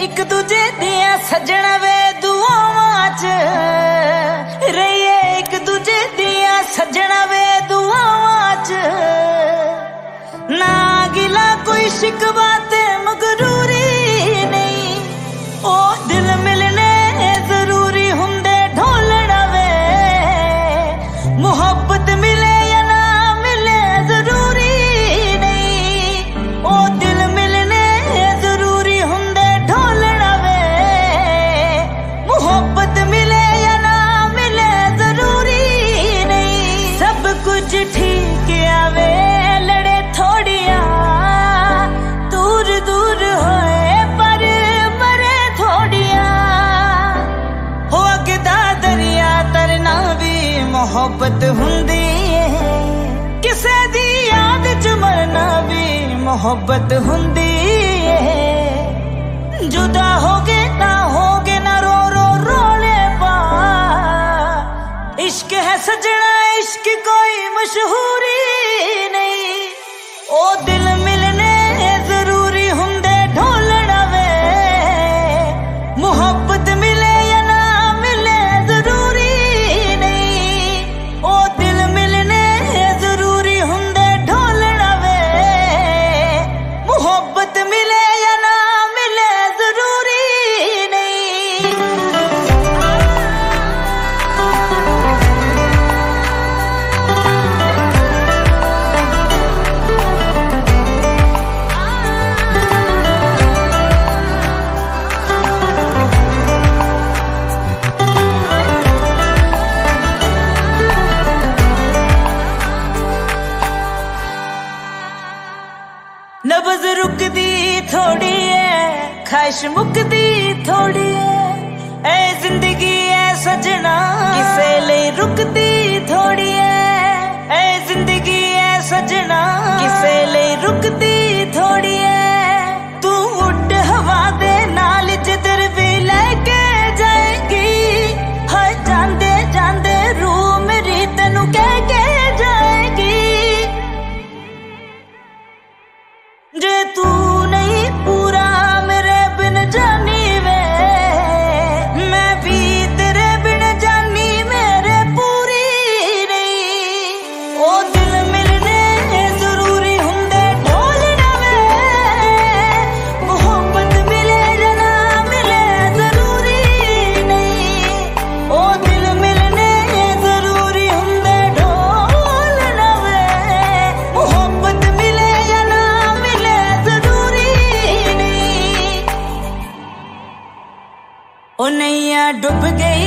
ਇੱਕ ਦੂਜੇ ਦੀਆਂ ਸੱਜਣ ਵੇ ਦੁਆਵਾਂ 'ਚ ਰਹੀਏ ਇੱਕ ਦੂਜੇ ਦੀਆਂ ਸੱਜਣ ਵੇ ਦੁਆਵਾਂ 'ਚ ਨਾ ਗਿਲਾ ਕੋਈ ਸ਼ਿਕਵਾ ਤੇ मोहब्बत हुंदी है। किसे दी याद च मरना भी मोहब्बत हुंदी है। जुदा गए ना हो होगे ना रो रो, रोले पा। इश्क है सजना, इश्क कोई मशहूरी सब्ज रुकदी थोड़ी है खश मुकदी थोड़ी है। डूब गई